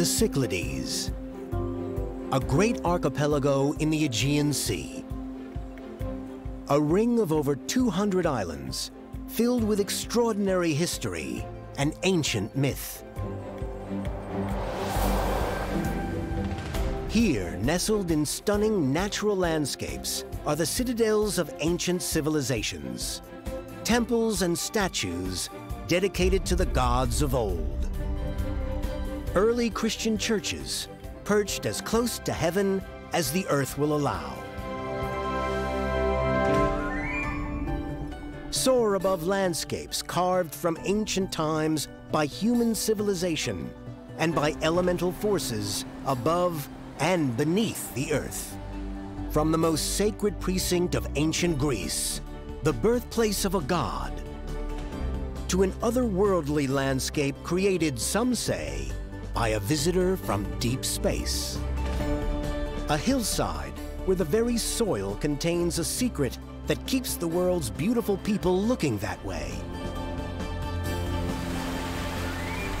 The Cyclades, a great archipelago in the Aegean Sea. A ring of over 200 islands filled with extraordinary history and ancient myth. Here, nestled in stunning natural landscapes, are the citadels of ancient civilizations, temples and statues dedicated to the gods of old. Early Christian churches, perched as close to heaven as the earth will allow. Soar above landscapes carved from ancient times by human civilization and by elemental forces above and beneath the earth. From the most sacred precinct of ancient Greece, the birthplace of a god, to an otherworldly landscape created, some say, by a visitor from deep space. A hillside where the very soil contains a secret that keeps the world's beautiful people looking that way.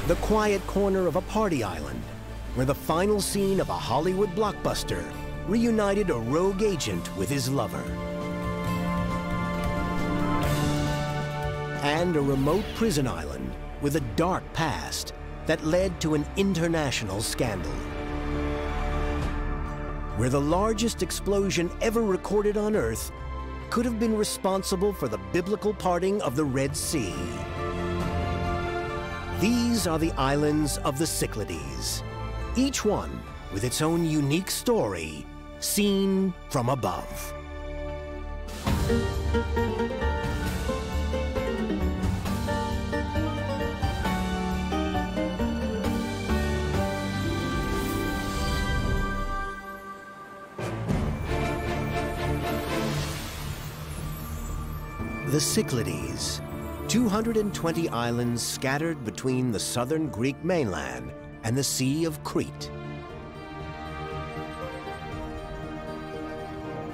The quiet corner of a party island where the final scene of a Hollywood blockbuster reunited a rogue agent with his lover. And a remote prison island with a dark past that led to an international scandal. Where the largest explosion ever recorded on Earth could have been responsible for the biblical parting of the Red Sea. These are the islands of the Cyclades, each one with its own unique story, seen from above. The Cyclades, 220 islands scattered between the southern Greek mainland and the Sea of Crete.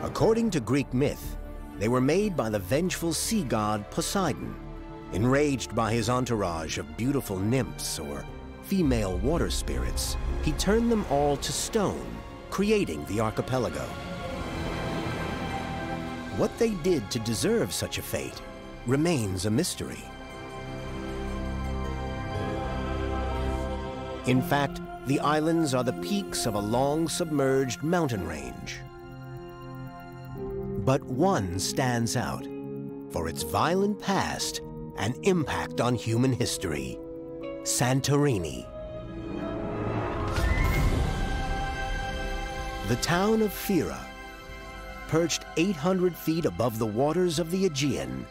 According to Greek myth, they were made by the vengeful sea god Poseidon. Enraged by his entourage of beautiful nymphs or female water spirits, he turned them all to stone, creating the archipelago. What they did to deserve such a fate remains a mystery. In fact, the islands are the peaks of a long submerged mountain range. But one stands out for its violent past and impact on human history, Santorini. The town of Fira, perched 800 feet above the waters of the Aegean,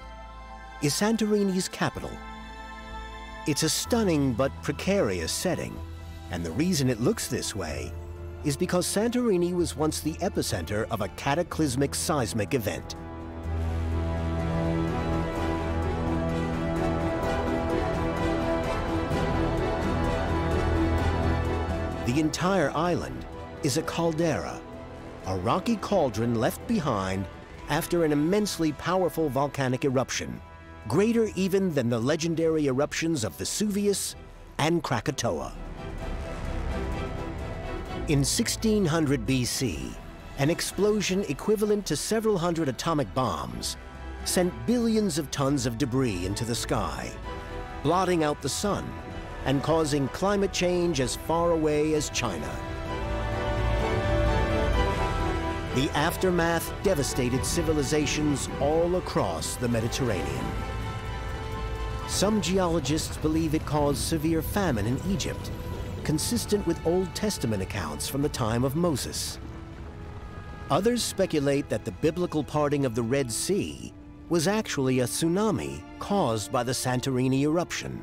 is Santorini's capital it's a stunning but precarious setting, and the reason it looks this way is because Santorini was once the epicenter of a cataclysmic seismic event. The entire island is a caldera, a rocky cauldron left behind after an immensely powerful volcanic eruption greater even than the legendary eruptions of Vesuvius and Krakatoa. In 1600 BC, an explosion equivalent to several hundred atomic bombs sent billions of tons of debris into the sky, blotting out the sun and causing climate change as far away as China. The aftermath devastated civilizations all across the Mediterranean. Some geologists believe it caused severe famine in Egypt, consistent with Old Testament accounts from the time of Moses. Others speculate that the biblical parting of the Red Sea was actually a tsunami caused by the Santorini eruption.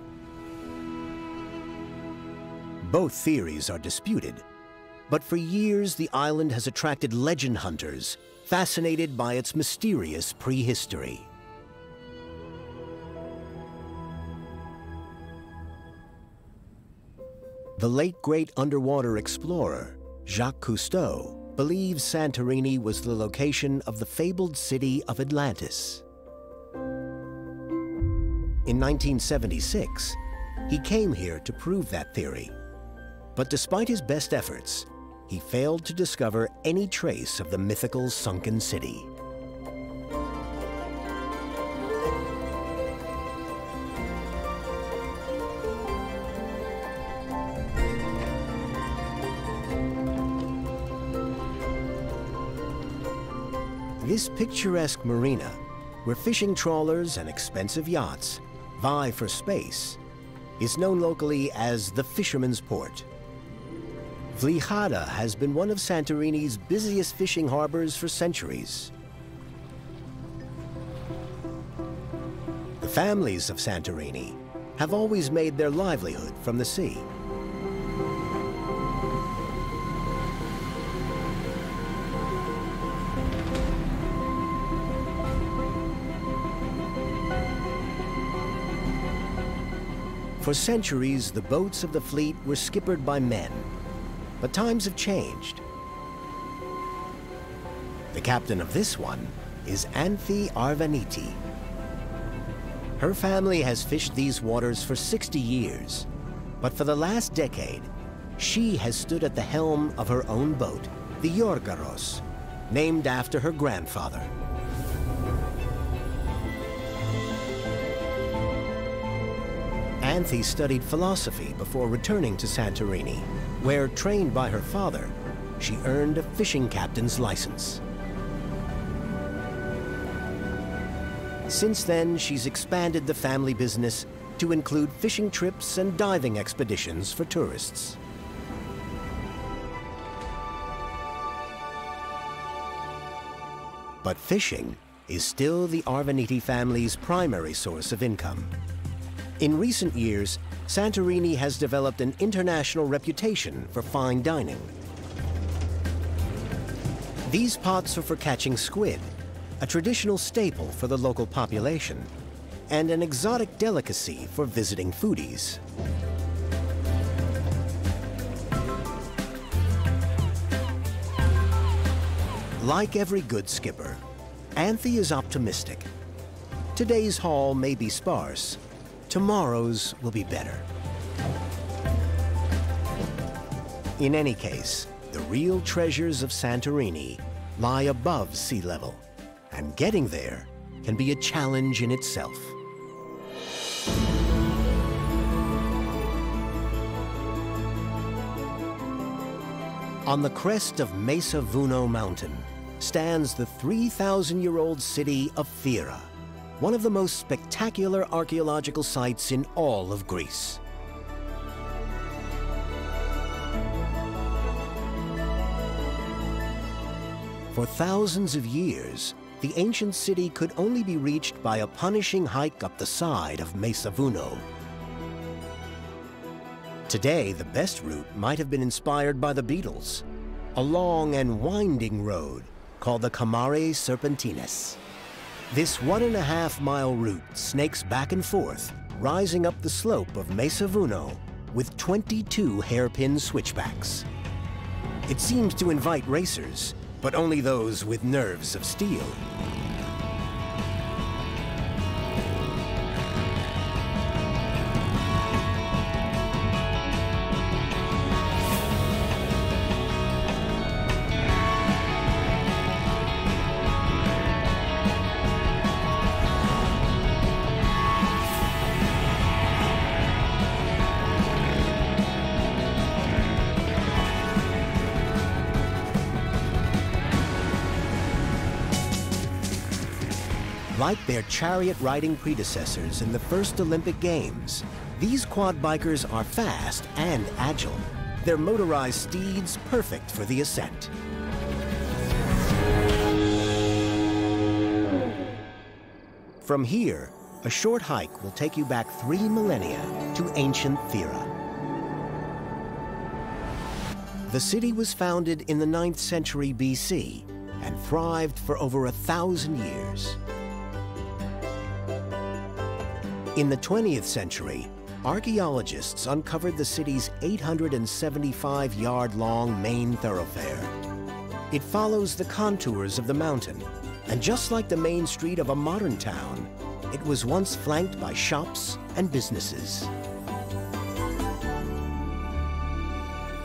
Both theories are disputed, but for years the island has attracted legend hunters fascinated by its mysterious prehistory. The late great underwater explorer, Jacques Cousteau, believes Santorini was the location of the fabled city of Atlantis. In 1976, he came here to prove that theory. But despite his best efforts, he failed to discover any trace of the mythical sunken city. This picturesque marina, where fishing trawlers and expensive yachts vie for space, is known locally as the Fisherman's Port. Vlychada has been one of Santorini's busiest fishing harbors for centuries. The families of Santorini have always made their livelihood from the sea. For centuries, the boats of the fleet were skippered by men. But times have changed. The captain of this one is Anthi Arvaniti. Her family has fished these waters for 60 years, but for the last decade, she has stood at the helm of her own boat, the Yorgaros, named after her grandfather. Anthi studied philosophy before returning to Santorini, where, trained by her father, she earned a fishing captain's license. Since then, she's expanded the family business to include fishing trips and diving expeditions for tourists. But fishing is still the Arvaniti family's primary source of income. In recent years, Santorini has developed an international reputation for fine dining. These pots are for catching squid, a traditional staple for the local population, and an exotic delicacy for visiting foodies. Like every good skipper, Anthi is optimistic. Today's haul may be sparse, Tomorrow's will be better. In any case, the real treasures of Santorini lie above sea level, and getting there can be a challenge in itself. On the crest of Mesa Vuno Mountain stands the 3,000-year-old city of Thera one of the most spectacular archaeological sites in all of Greece. For thousands of years, the ancient city could only be reached by a punishing hike up the side of Mesa Vuno. Today, the best route might have been inspired by the Beatles, a long and winding road called the Kamari Serpentinas. This one and a half mile route snakes back and forth, rising up the slope of Mesa Vuno with 22 hairpin switchbacks. It seems to invite racers, but only those with nerves of steel. Their chariot-riding predecessors in the first Olympic Games, these quad bikers are fast and agile. Their motorized steeds perfect for the ascent. From here, a short hike will take you back three millennia to ancient Thera. The city was founded in the 9th century BC and thrived for over a thousand years. In the 20th century, archaeologists uncovered the city's 875-yard-long main thoroughfare. It follows the contours of the mountain, and just like the main street of a modern town, it was once flanked by shops and businesses.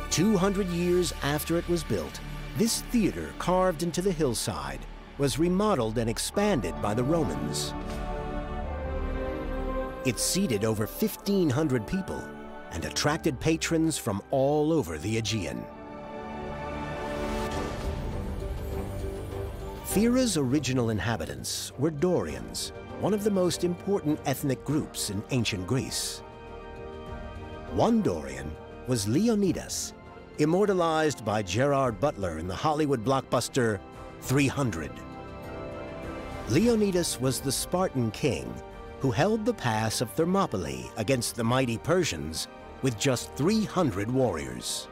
200 years after it was built, this theater carved into the hillside was remodeled and expanded by the Romans. It seated over 1,500 people and attracted patrons from all over the Aegean. Thera's original inhabitants were Dorians, one of the most important ethnic groups in ancient Greece. One Dorian was Leonidas, immortalized by Gerard Butler in the Hollywood blockbuster 300. Leonidas was the Spartan king who held the pass of Thermopylae against the mighty Persians with just 300 warriors.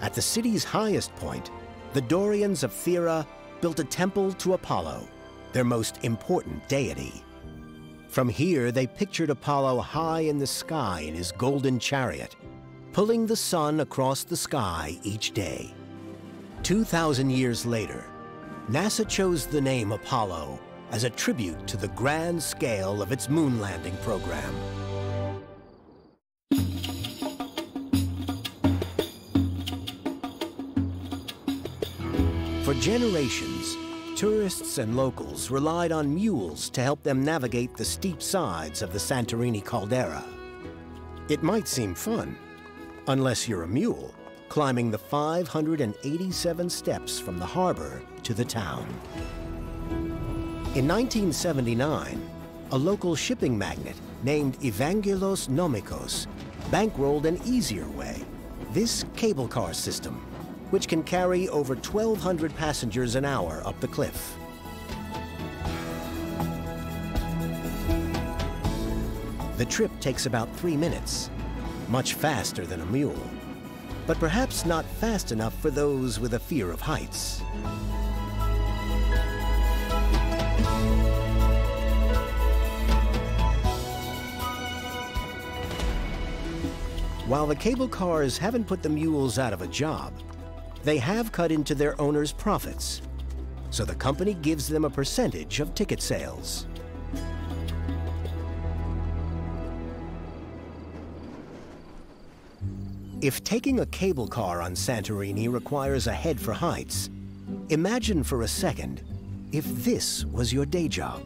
At the city's highest point, the Dorians of Thera built a temple to Apollo, their most important deity. From here, they pictured Apollo high in the sky in his golden chariot, pulling the sun across the sky each day. 2,000 years later, NASA chose the name Apollo as a tribute to the grand scale of its moon landing program. For generations, tourists and locals relied on mules to help them navigate the steep sides of the Santorini caldera. It might seem fun, unless you're a mule, climbing the 587 steps from the harbor to the town. In 1979, a local shipping magnate named Evangelos Nomikos bankrolled an easier way, this cable car system which can carry over 1,200 passengers an hour up the cliff. The trip takes about three minutes, much faster than a mule, but perhaps not fast enough for those with a fear of heights. While the cable cars haven't put the mules out of a job, they have cut into their owners' profits, so the company gives them a percentage of ticket sales. If taking a cable car on Santorini requires a head for heights, imagine for a second if this was your day job.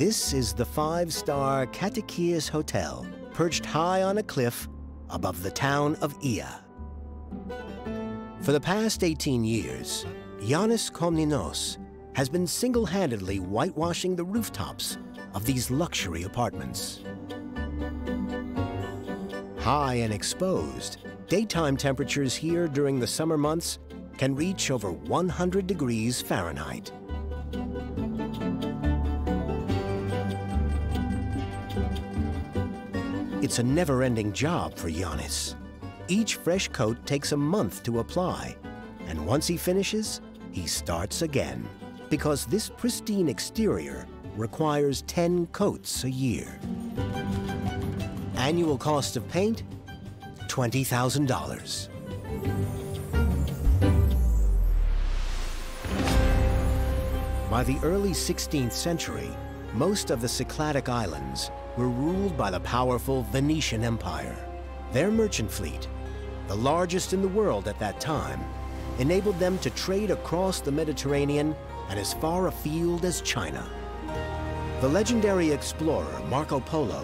This is the five-star Katikies Hotel, perched high on a cliff above the town of Oia. For the past 18 years, Yanis Komninos has been single-handedly whitewashing the rooftops of these luxury apartments. High and exposed, daytime temperatures here during the summer months can reach over 100 degrees Fahrenheit. It's a never-ending job for Yanis. Each fresh coat takes a month to apply, and once he finishes, he starts again, because this pristine exterior requires 10 coats a year. Annual cost of paint, $20,000. By the early 16th century, most of the Cycladic islands were ruled by the powerful Venetian Empire. Their merchant fleet, the largest in the world at that time, enabled them to trade across the Mediterranean and as far afield as China. The legendary explorer Marco Polo,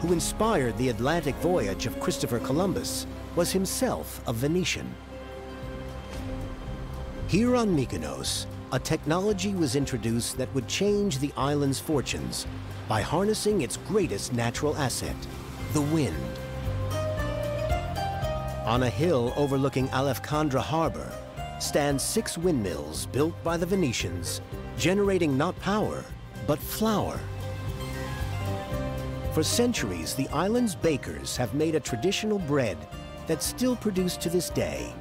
who inspired the Atlantic voyage of Christopher Columbus, was himself a Venetian. Here on Mykonos, a technology was introduced that would change the island's fortunes by harnessing its greatest natural asset, the wind. On a hill overlooking Alefkandra Harbor stand six windmills built by the Venetians, generating not power, but flour. For centuries, the island's bakers have made a traditional bread that's still produced to this day.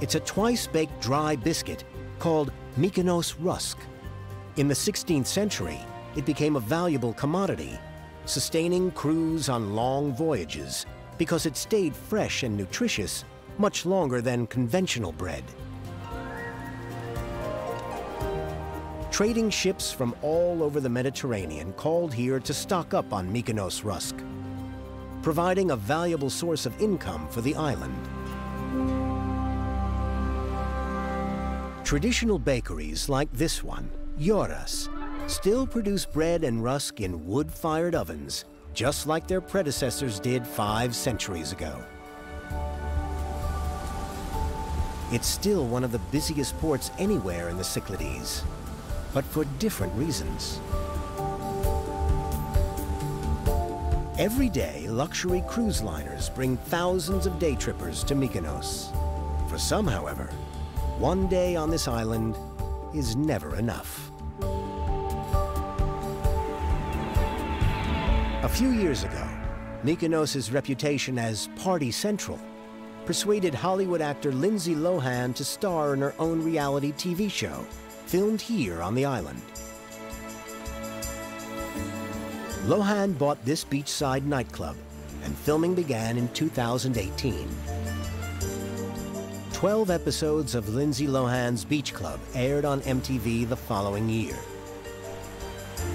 It's a twice-baked dry biscuit called Mykonos rusk. In the 16th century, it became a valuable commodity, sustaining crews on long voyages because it stayed fresh and nutritious much longer than conventional bread. Trading ships from all over the Mediterranean called here to stock up on Mykonos Rusk, providing a valuable source of income for the island. Traditional bakeries like this one, Gioras, still produce bread and rusk in wood-fired ovens, just like their predecessors did five centuries ago. It's still one of the busiest ports anywhere in the Cyclades, but for different reasons. Every day, luxury cruise liners bring thousands of day trippers to Mykonos. For some, however, one day on this island is never enough. A few years ago, Mykonos' reputation as Party Central persuaded Hollywood actor Lindsay Lohan to star in her own reality TV show, filmed here on the island. Lohan bought this beachside nightclub, and filming began in 2018. Twelve episodes of Lindsay Lohan's Beach Club aired on MTV the following year.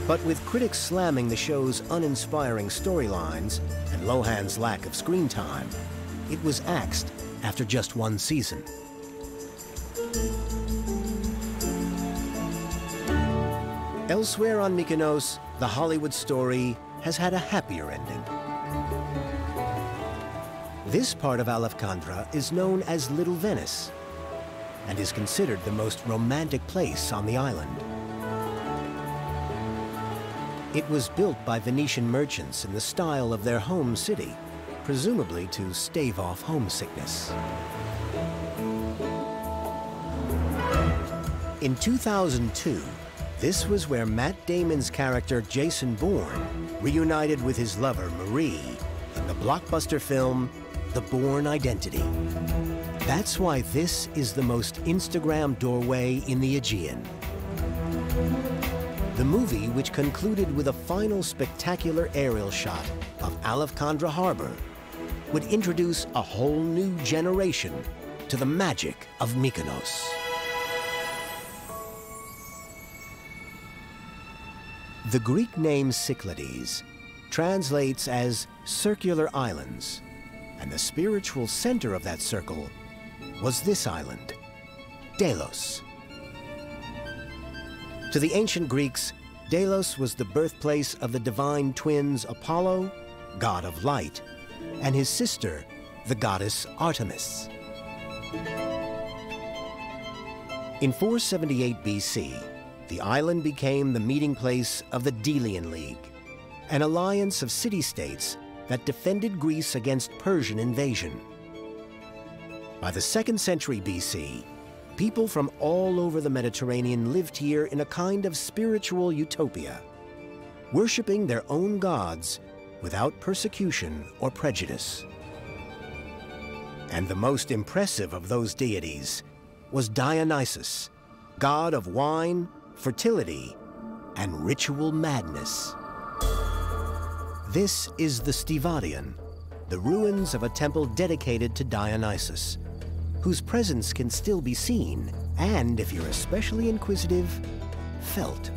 But with critics slamming the show's uninspiring storylines and Lohan's lack of screen time, it was axed after just one season. Elsewhere on Mykonos, the Hollywood story has had a happier ending. This part of Alefkandra is known as Little Venice and is considered the most romantic place on the island. It was built by Venetian merchants in the style of their home city presumably to stave off homesickness. In 2002, this was where Matt Damon's character Jason Bourne reunited with his lover Marie in the blockbuster film The Bourne Identity. That's why this is the most Instagram doorway in the Aegean. The movie, which concluded with a final spectacular aerial shot of Alefkandra Harbor, would introduce a whole new generation to the magic of Mykonos. The Greek name Cyclades translates as circular islands, and the spiritual center of that circle was this island, Delos. To the ancient Greeks, Delos was the birthplace of the divine twins Apollo, god of light, and his sister, the goddess Artemis. In 478 BC, the island became the meeting place of the Delian League, an alliance of city-states that defended Greece against Persian invasion. By the 2nd century BC, people from all over the Mediterranean lived here in a kind of spiritual utopia, worshipping their own gods without persecution or prejudice. And the most impressive of those deities was Dionysus, god of wine, fertility, and ritual madness. This is the Stivadeion, the ruins of a temple dedicated to Dionysus, whose presence can still be seen and, if you're especially inquisitive, felt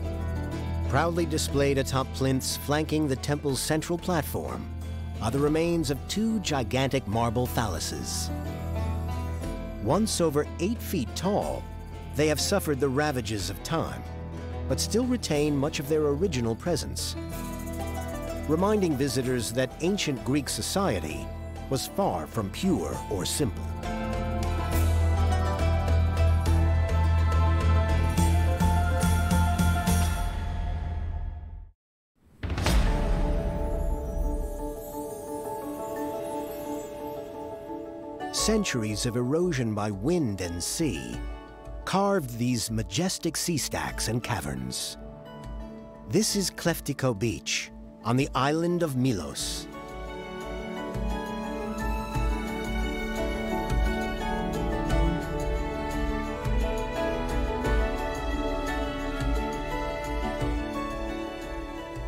proudly displayed atop plinths flanking the temple's central platform are the remains of two gigantic marble phalluses. Once over eight feet tall, they have suffered the ravages of time, but still retain much of their original presence, reminding visitors that ancient Greek society was far from pure or simple. Centuries of erosion by wind and sea carved these majestic sea stacks and caverns. This is Kleftiko Beach on the island of Milos.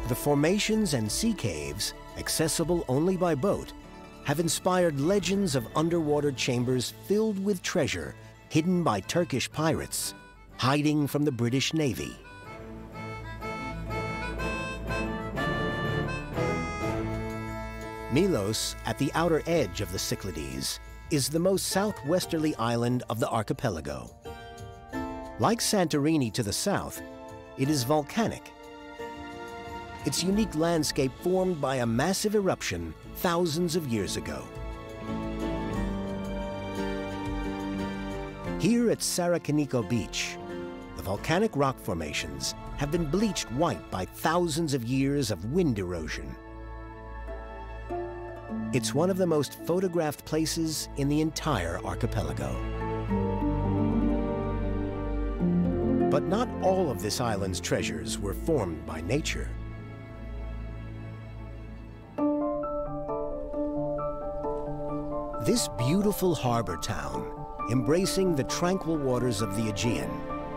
The formations and sea caves, accessible only by boat, have inspired legends of underwater chambers filled with treasure hidden by Turkish pirates hiding from the British Navy. Milos, at the outer edge of the Cyclades, is the most southwesterly island of the archipelago. Like Santorini to the south, it is volcanic. Its unique landscape formed by a massive eruption thousands of years ago. Here at Sarakiniko Beach, the volcanic rock formations have been bleached white by thousands of years of wind erosion. It's one of the most photographed places in the entire archipelago. But not all of this island's treasures were formed by nature. This beautiful harbor town, embracing the tranquil waters of the Aegean,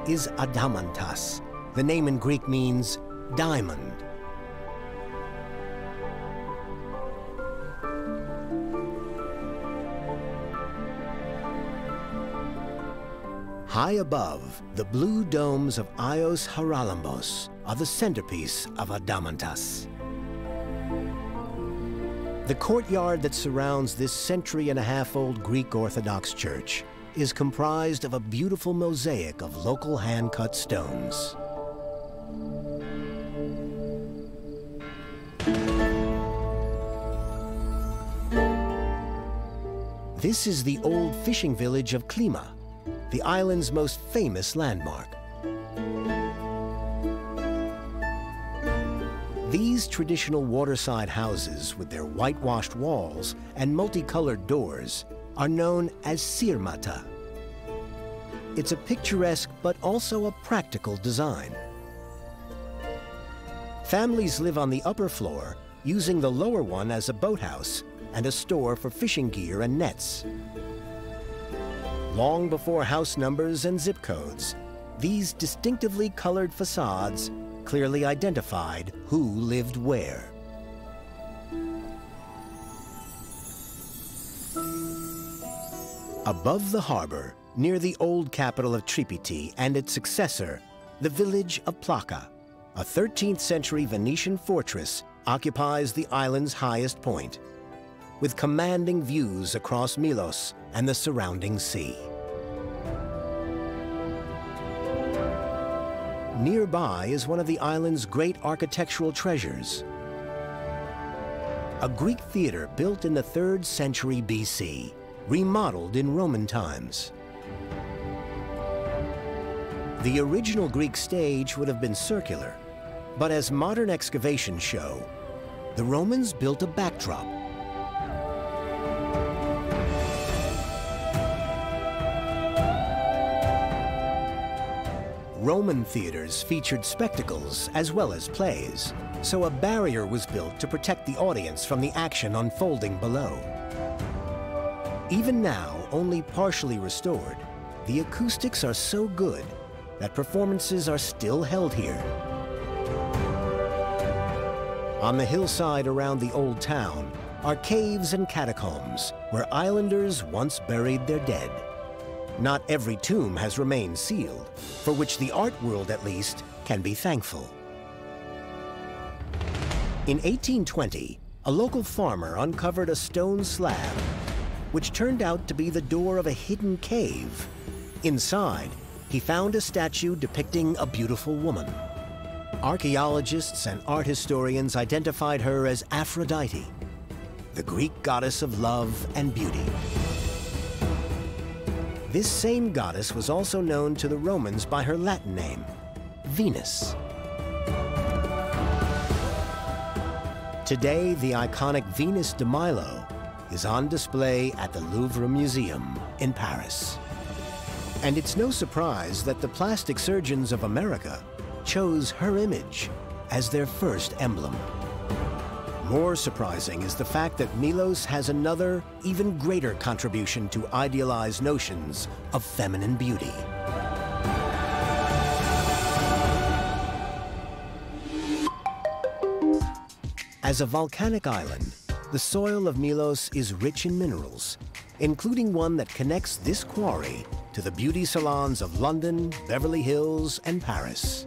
is Adamantas. The name in Greek means diamond. High above, the blue domes of Agios Haralambos are the centerpiece of Adamantas. The courtyard that surrounds this century and a half old Greek Orthodox church is comprised of a beautiful mosaic of local hand-cut stones. This is the old fishing village of Klima, the island's most famous landmark. These traditional waterside houses with their whitewashed walls and multicolored doors are known as sirmata. It's a picturesque but also a practical design. Families live on the upper floor, using the lower one as a boathouse and a store for fishing gear and nets. Long before house numbers and zip codes, these distinctively colored facades clearly identified who lived where. Above the harbor, near the old capital of Tripiti and its successor, the village of Plaka, a 13th century Venetian fortress, occupies the island's highest point, with commanding views across Milos and the surrounding sea. Nearby is one of the island's great architectural treasures, a Greek theater built in the 3rd century BC, remodeled in Roman times. The original Greek stage would have been circular, but as modern excavations show, the Romans built a backdrop Roman theaters featured spectacles as well as plays, so a barrier was built to protect the audience from the action unfolding below. Even now, only partially restored, the acoustics are so good that performances are still held here. On the hillside around the old town are caves and catacombs where islanders once buried their dead. Not every tomb has remained sealed, for which the art world, at least, can be thankful. In 1820, a local farmer uncovered a stone slab, which turned out to be the door of a hidden cave. Inside, he found a statue depicting a beautiful woman. Archaeologists and art historians identified her as Aphrodite, the Greek goddess of love and beauty. This same goddess was also known to the Romans by her Latin name, Venus. Today, the iconic Venus de Milo is on display at the Louvre Museum in Paris. And it's no surprise that the plastic surgeons of America chose her image as their first emblem. More surprising is the fact that Milos has another, even greater contribution to idealized notions of feminine beauty. As a volcanic island, the soil of Milos is rich in minerals, including one that connects this quarry to the beauty salons of London, Beverly Hills, and Paris.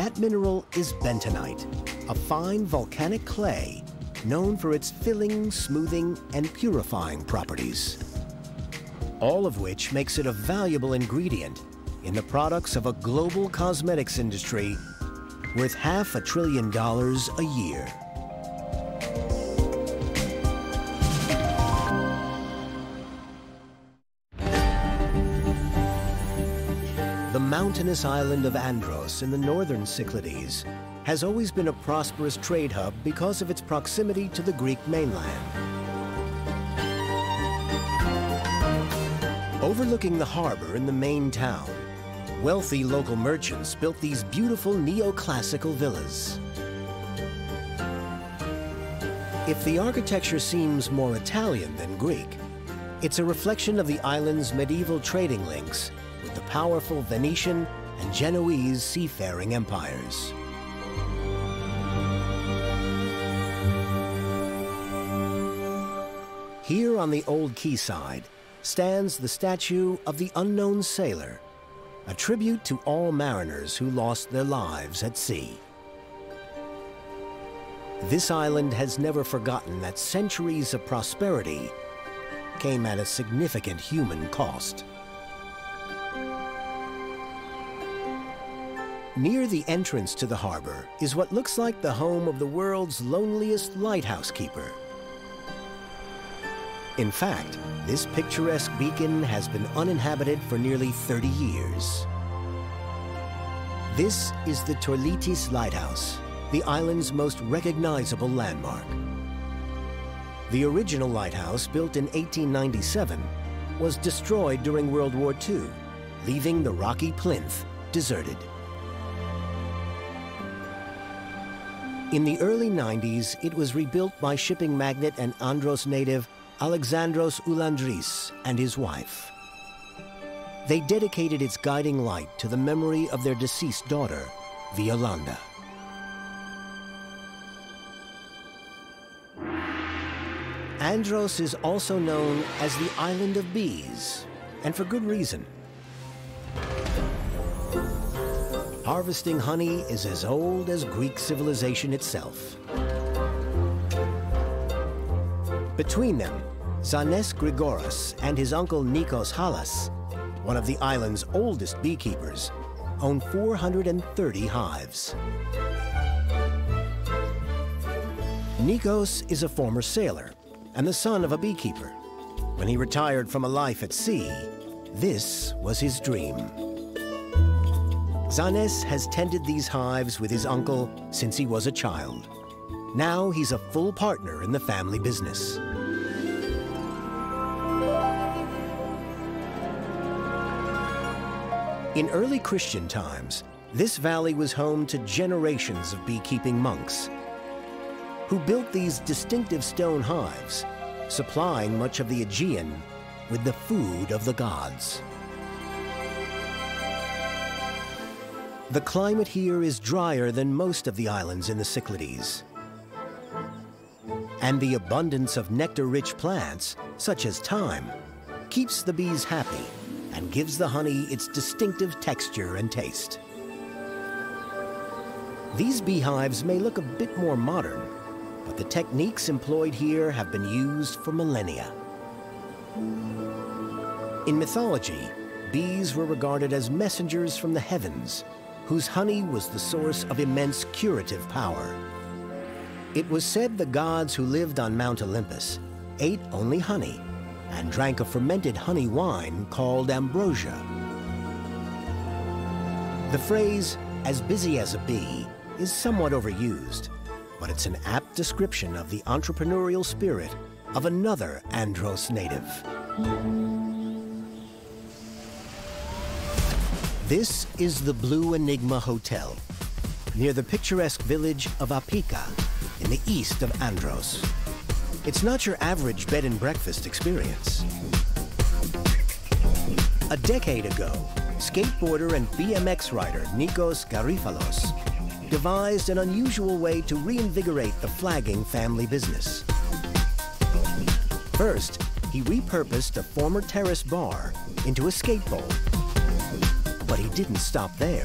That mineral is bentonite, a fine volcanic clay known for its filling, smoothing, and purifying properties. All of which makes it a valuable ingredient in the products of a global cosmetics industry worth half a trillion dollars a year. Mountainous island of Andros in the northern Cyclades has always been a prosperous trade hub because of its proximity to the Greek mainland. Overlooking the harbor in the main town, wealthy local merchants built these beautiful neoclassical villas. If the architecture seems more Italian than Greek, it's a reflection of the island's medieval trading links with the powerful Venetian and Genoese seafaring empires. Here on the old quayside stands the statue of the unknown sailor, a tribute to all mariners who lost their lives at sea. This island has never forgotten that centuries of prosperity came at a significant human cost. Near the entrance to the harbor is what looks like the home of the world's loneliest lighthouse keeper. In fact, this picturesque beacon has been uninhabited for nearly 30 years. This is the Tourlitis Lighthouse, the island's most recognizable landmark. The original lighthouse, built in 1897, was destroyed during World War II, leaving the rocky plinth deserted. In the early 90s, it was rebuilt by shipping magnate and Andros native Alexandros Goulandris and his wife. They dedicated its guiding light to the memory of their deceased daughter, Violanda. Andros is also known as the Island of Bees, and for good reason. Harvesting honey is as old as Greek civilization itself. Between them, Zanes Grigoras and his uncle Nikos Halas, one of the island's oldest beekeepers, own 430 hives. Nikos is a former sailor and the son of a beekeeper. When he retired from a life at sea, this was his dream. Zanes has tended these hives with his uncle since he was a child. Now he's a full partner in the family business. In early Christian times, this valley was home to generations of beekeeping monks who built these distinctive stone hives, supplying much of the Aegean with the food of the gods. The climate here is drier than most of the islands in the Cyclades. And the abundance of nectar-rich plants, such as thyme, keeps the bees happy and gives the honey its distinctive texture and taste. These beehives may look a bit more modern, but the techniques employed here have been used for millennia. In mythology, bees were regarded as messengers from the heavens, whose honey was the source of immense curative power. It was said the gods who lived on Mount Olympus ate only honey and drank a fermented honey wine called ambrosia. The phrase, as busy as a bee, is somewhat overused, but it's an apt description of the entrepreneurial spirit of another Andros native. This is the Blue Enigma Hotel, near the picturesque village of Apikia in the east of Andros. It's not your average bed and breakfast experience. A decade ago, skateboarder and BMX rider Nikos Garifalos devised an unusual way to reinvigorate the flagging family business. First, he repurposed a former terrace bar into a skate bowl. But he didn't stop there.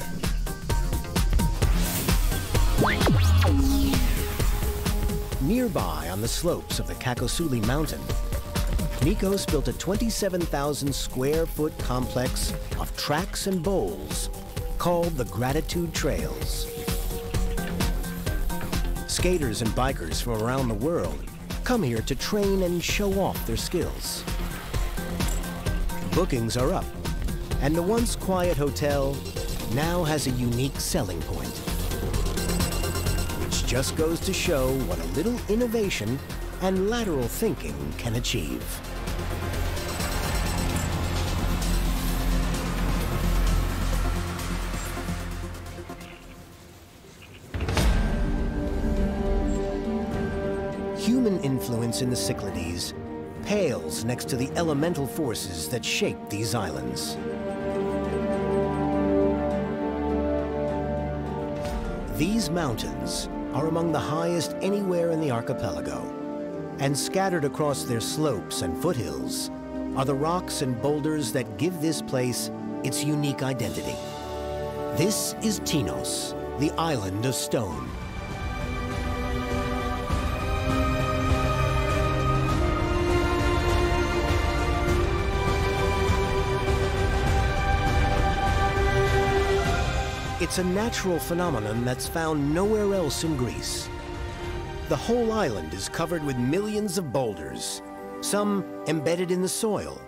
Nearby on the slopes of the Kakosuli Mountain, Nikos built a 27,000 square foot complex of tracks and bowls called the Gratitude Trails. Skaters and bikers from around the world come here to train and show off their skills. Bookings are up, and the once quiet hotel now has a unique selling point. Which just goes to show what a little innovation and lateral thinking can achieve. Human influence in the Cyclades pales next to the elemental forces that shape these islands. These mountains are among the highest anywhere in the archipelago, and scattered across their slopes and foothills are the rocks and boulders that give this place its unique identity. This is Tinos, the island of stone. It's a natural phenomenon that's found nowhere else in Greece. The whole island is covered with millions of boulders, some embedded in the soil,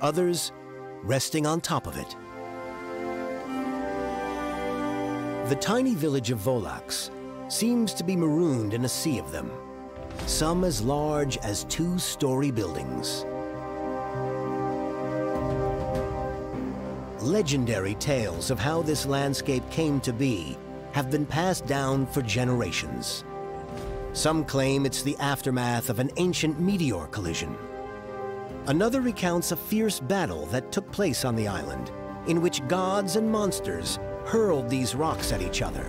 others resting on top of it. The tiny village of Volax seems to be marooned in a sea of them, some as large as two-story buildings. Legendary tales of how this landscape came to be have been passed down for generations. Some claim it's the aftermath of an ancient meteor collision. Another recounts a fierce battle that took place on the island, in which gods and monsters hurled these rocks at each other.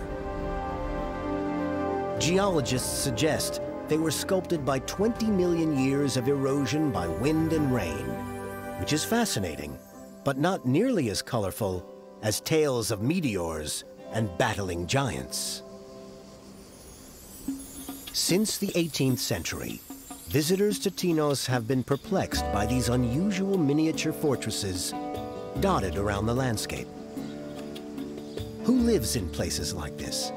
Geologists suggest they were sculpted by 20 million years of erosion by wind and rain, which is fascinating but not nearly as colorful as tales of meteors and battling giants. Since the 18th century, visitors to Tinos have been perplexed by these unusual miniature fortresses dotted around the landscape. Who lives in places like this?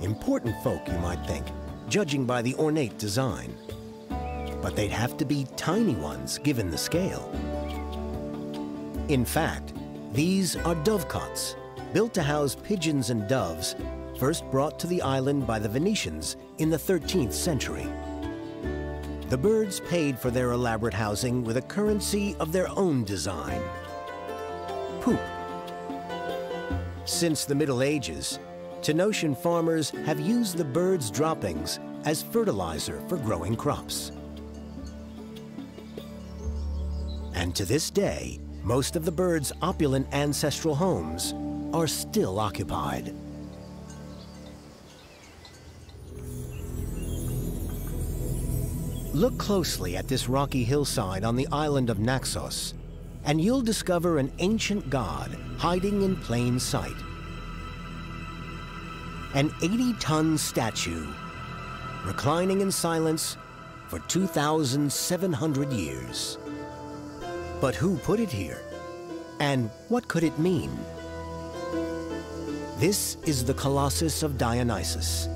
Important folk, you might think, judging by the ornate design. But they'd have to be tiny ones given the scale. In fact, these are dovecots, built to house pigeons and doves, first brought to the island by the Venetians in the 13th century. The birds paid for their elaborate housing with a currency of their own design, poop. Since the Middle Ages, Tenosian farmers have used the birds' droppings as fertilizer for growing crops. And to this day, most of the birds' opulent ancestral homes are still occupied. Look closely at this rocky hillside on the island of Naxos, and you'll discover an ancient god hiding in plain sight. An 80-ton statue, reclining in silence for 2,700 years. But who put it here? And what could it mean? This is the Colossus of Dionysus,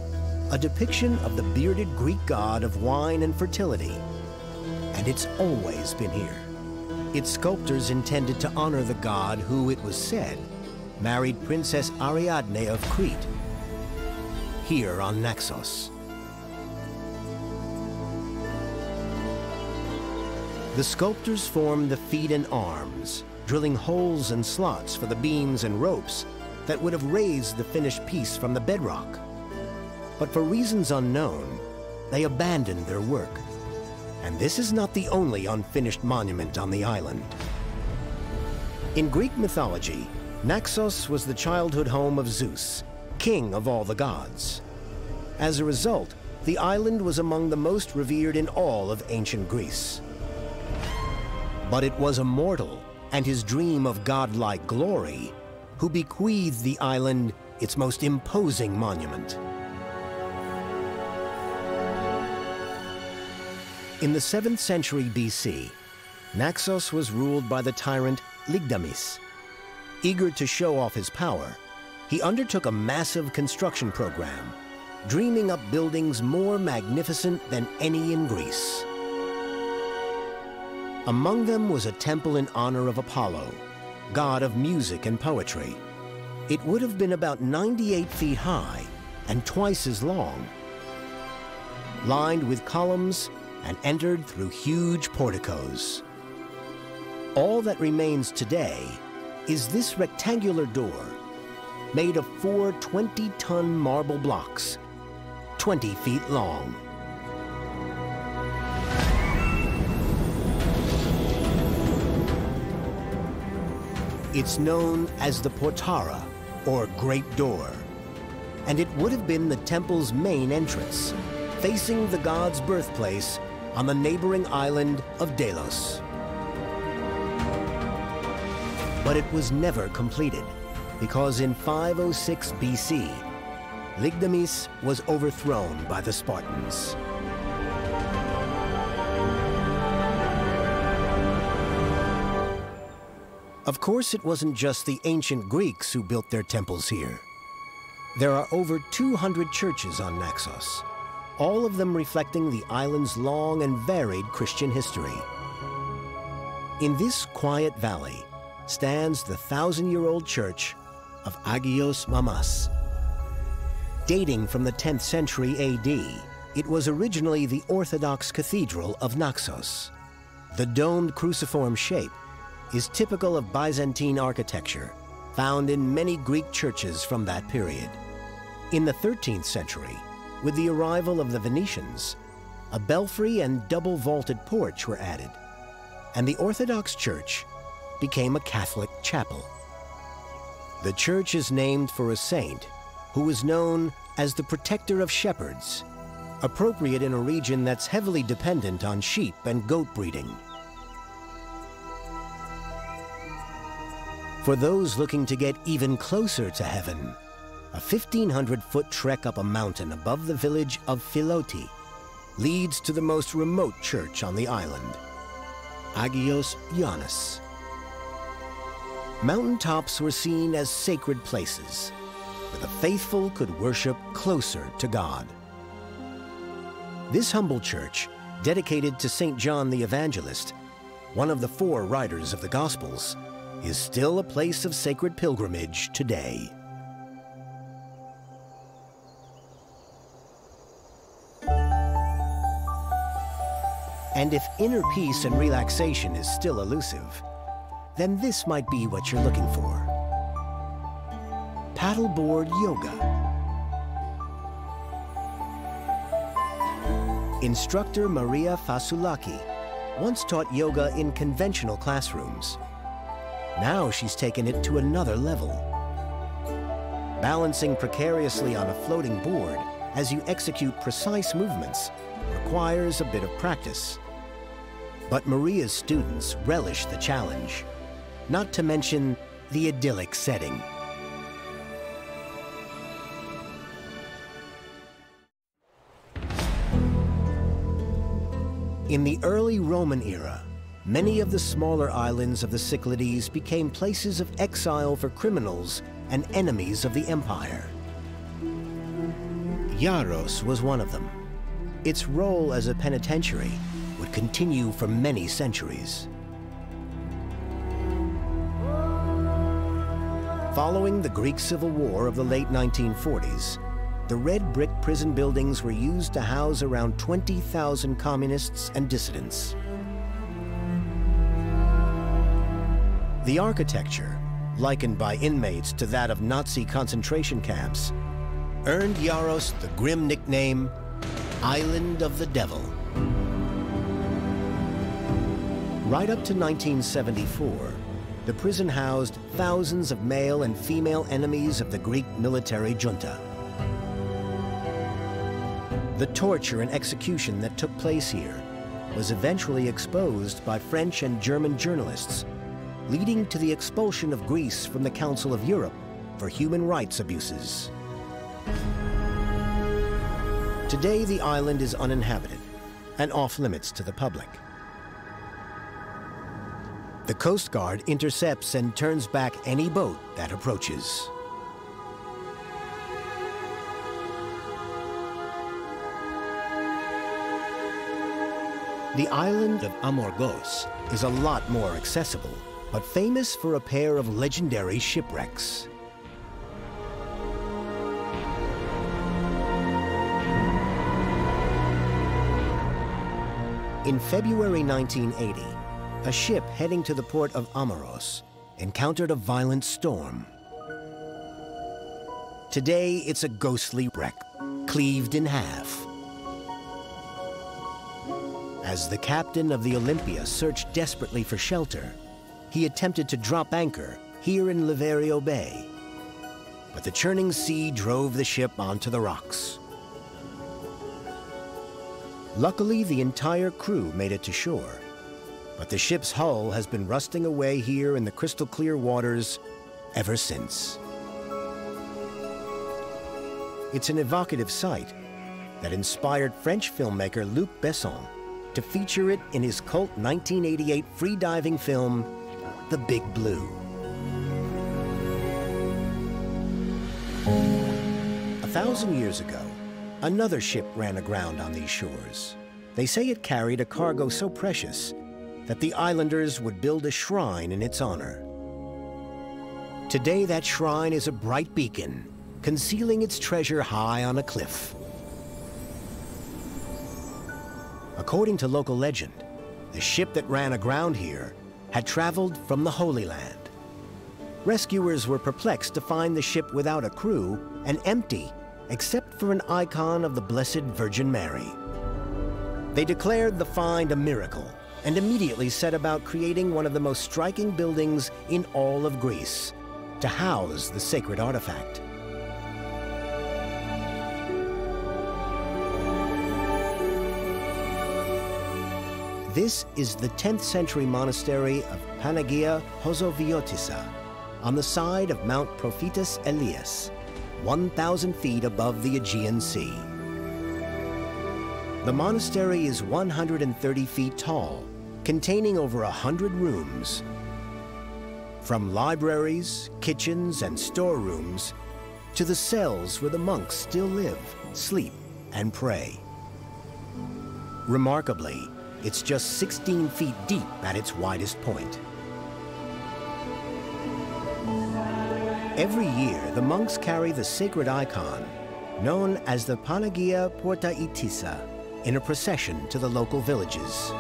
a depiction of the bearded Greek god of wine and fertility. And it's always been here. Its sculptors intended to honor the god who, it was said, married Princess Ariadne of Crete, here on Naxos. The sculptors formed the feet and arms, drilling holes and slots for the beams and ropes that would have raised the finished piece from the bedrock. But for reasons unknown, they abandoned their work. And this is not the only unfinished monument on the island. In Greek mythology, Naxos was the childhood home of Zeus, king of all the gods. As a result, the island was among the most revered in all of ancient Greece. But it was a mortal and his dream of godlike glory who bequeathed the island its most imposing monument. In the 7th century BC, Naxos was ruled by the tyrant Lygdamis. Eager to show off his power, he undertook a massive construction program, dreaming up buildings more magnificent than any in Greece. Among them was a temple in honor of Apollo, god of music and poetry. It would have been about 98 feet high and twice as long, lined with columns and entered through huge porticos. All that remains today is this rectangular door made of four 20-ton marble blocks, 20 feet long. It's known as the Portara, or Great Door, and it would have been the temple's main entrance, facing the god's birthplace on the neighboring island of Delos. But it was never completed, because in 506 BC, Lygdamis was overthrown by the Spartans. Of course, it wasn't just the ancient Greeks who built their temples here. There are over 200 churches on Naxos, all of them reflecting the island's long and varied Christian history. In this quiet valley stands the thousand-year-old church of Agios Mamas. Dating from the 10th century AD, it was originally the Orthodox Cathedral of Naxos. The domed cruciform shape is typical of Byzantine architecture, found in many Greek churches from that period. In the 13th century, with the arrival of the Venetians, a belfry and double vaulted porch were added, and the Orthodox Church became a Catholic chapel. The church is named for a saint who was known as the protector of shepherds, appropriate in a region that's heavily dependent on sheep and goat breeding. For those looking to get even closer to heaven, a 1,500-foot trek up a mountain above the village of Philoti leads to the most remote church on the island, Agios Ioannis. Mountaintops were seen as sacred places, where the faithful could worship closer to God. This humble church, dedicated to St. John the Evangelist, one of the four writers of the Gospels, is still a place of sacred pilgrimage today. And if inner peace and relaxation is still elusive, then this might be what you're looking for. Paddleboard Yoga. Instructor Maria Fasulaki once taught yoga in conventional classrooms. Now she's taken it to another level. Balancing precariously on a floating board as you execute precise movements requires a bit of practice. But Maria's students relish the challenge, not to mention the idyllic setting. In the early Roman era, many of the smaller islands of the Cyclades became places of exile for criminals and enemies of the empire. Yaros was one of them. Its role as a penitentiary would continue for many centuries. Following the Greek Civil War of the late 1940s, the red brick prison buildings were used to house around 20,000 communists and dissidents. The architecture, likened by inmates to that of Nazi concentration camps, earned Yaros the grim nickname Island of the Devil. Right up to 1974, the prison housed thousands of male and female enemies of the Greek military junta. The torture and execution that took place here was eventually exposed by French and German journalists leading to the expulsion of Greece from the Council of Europe for human rights abuses. Today, the island is uninhabited, and off limits to the public. The Coast Guard intercepts and turns back any boat that approaches. The island of Amorgos is a lot more accessible, but famous for a pair of legendary shipwrecks. In February 1980, a ship heading to the port of Amorgos encountered a violent storm. Today, it's a ghostly wreck, cleaved in half. As the captain of the Olympia searched desperately for shelter, he attempted to drop anchor here in Liverio Bay. But the churning sea drove the ship onto the rocks. Luckily, the entire crew made it to shore. But the ship's hull has been rusting away here in the crystal clear waters ever since. It's an evocative sight that inspired French filmmaker Luc Besson to feature it in his cult 1988 freediving film, The Big Blue. A thousand years ago, another ship ran aground on these shores. They say it carried a cargo so precious that the islanders would build a shrine in its honor. Today, that shrine is a bright beacon, concealing its treasure high on a cliff. According to local legend, the ship that ran aground here had traveled from the Holy Land. Rescuers were perplexed to find the ship without a crew and empty, except for an icon of the Blessed Virgin Mary. They declared the find a miracle and immediately set about creating one of the most striking buildings in all of Greece to house the sacred artifact. This is the 10th century monastery of Panagia Hozoviotissa on the side of Mount Profitis Ilias, 1,000 feet above the Aegean Sea. The monastery is 130 feet tall, containing over 100 rooms. From libraries, kitchens, and storerooms to the cells where the monks still live, sleep, and pray. Remarkably, it's just 16 feet deep at its widest point. Every year, the monks carry the sacred icon, known as the Panagia Portaitissa, in a procession to the local villages.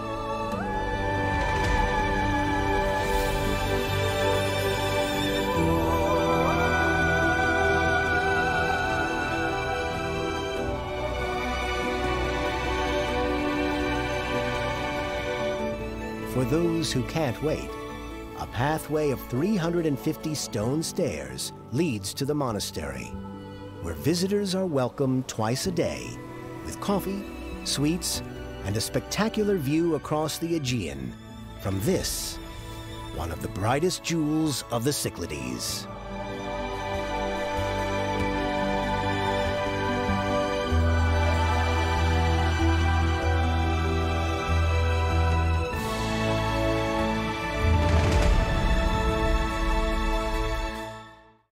Those who can't wait, a pathway of 350 stone stairs leads to the monastery, where visitors are welcomed twice a day with coffee, sweets, and a spectacular view across the Aegean from this, one of the brightest jewels of the Cyclades.